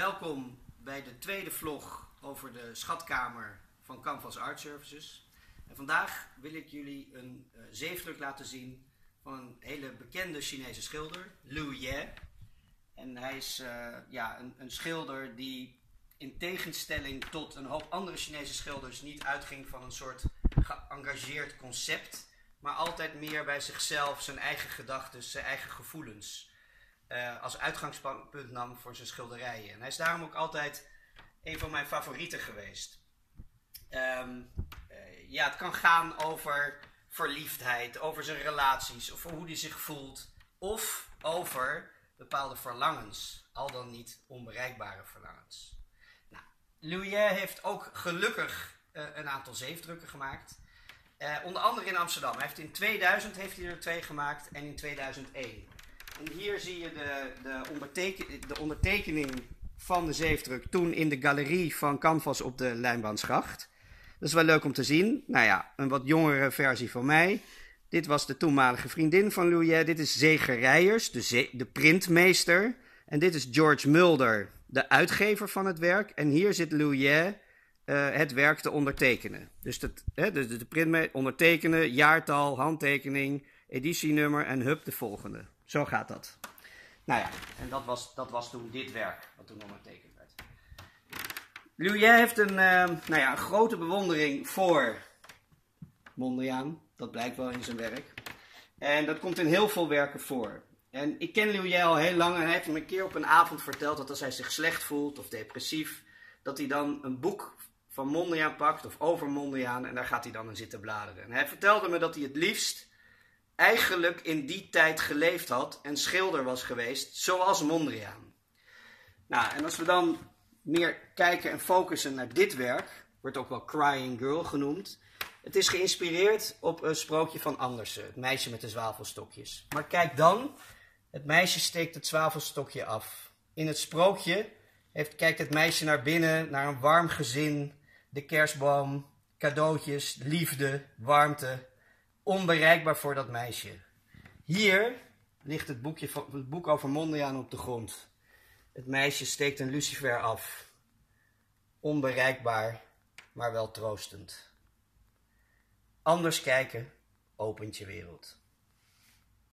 Welkom bij de tweede vlog over de schatkamer van Canvas Art Services. En vandaag wil ik jullie een uh, zeefdruk laten zien van een hele bekende Chinese schilder, Liu Ye. En hij is uh, ja, een, een, schilder die in tegenstelling tot een hoop andere Chinese schilders niet uitging van een soort geëngageerd concept, maar altijd meer bij zichzelf, zijn eigen gedachten, zijn eigen gevoelens uh, als uitgangspunt nam voor zijn schilderijen. En hij is daarom ook altijd een van mijn favorieten geweest. Um, uh, ja, het kan gaan over verliefdheid, over zijn relaties, of hoe hij zich voelt, of over bepaalde verlangens, al dan niet onbereikbare verlangens. Nou, Louis heeft ook gelukkig uh, een aantal zeefdrukken gemaakt. Onder andere in Amsterdam. Hij heeft in 2000 heeft hij er twee gemaakt en in 2001. En hier zie je de, de, onderteken, de ondertekening van de zeefdruk toen in de galerie van Canvas op de Lijnbaanschacht. Dat is wel leuk om te zien. Nou ja, een wat jongere versie van mij. Dit was de toenmalige vriendin van Louis. Dit is Zeger Rijers, de, de printmeester. En dit is George Mulder, de uitgever van het werk. En hier zit Louis uh, het werk te ondertekenen. Dus, hè, de, de print ondertekenen, jaartal, handtekening, editienummer en hup de volgende. Zo gaat dat. Nou ja, en dat was, dat was toen dit werk, wat toen ondertekend werd. Louis heeft een, uh, nou ja, een grote bewondering voor Mondriaan. Dat blijkt wel in zijn werk. En dat komt in heel veel werken voor. En ik ken Louis al heel lang en hij heeft me een keer op een avond verteld dat als hij zich slecht voelt of depressief, dat hij dan een boek van Mondriaan pakt of over Mondriaan en daar gaat hij dan in zitten bladeren. En hij vertelde me dat hij het liefst eigenlijk in die tijd geleefd had en schilder was geweest, zoals Mondriaan. Nou, en als we dan meer kijken en focussen naar dit werk, wordt ook wel Crying Girl genoemd. Het is geïnspireerd op een sprookje van Andersen, het meisje met de zwavelstokjes. Maar kijk dan, het meisje steekt het zwavelstokje af. In het sprookje heeft, kijkt het meisje naar binnen, naar een warm gezin, de kerstboom, cadeautjes, liefde, warmte, onbereikbaar voor dat meisje. Hier ligt het, boekje van, het boek over Mondriaan op de grond. Het meisje steekt een lucifer af. Onbereikbaar, maar wel troostend. Anders kijken opent je wereld.